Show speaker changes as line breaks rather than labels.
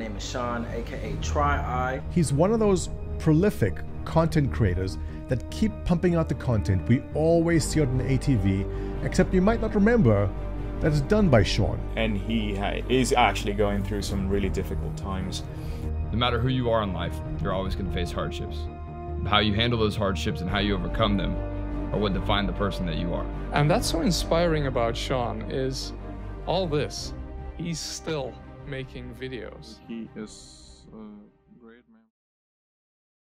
name is Sean, aka Trieye.
He's one of those prolific content creators that keep pumping out the content we always see on the ATV, except you might not remember that it's done by Sean.
And he is actually going through some really difficult times.
No matter who you are in life, you're always going to face hardships. How you handle those hardships and how you overcome them are what define the person that you are.
And that's so inspiring about Sean is all this. He's still making videos.
He is uh,